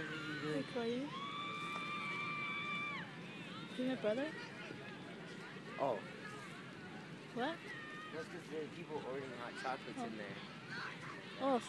Hey, Chloe. You my brother? Oh, What? that's because there are people ordering hot chocolates in oh. there. Oh,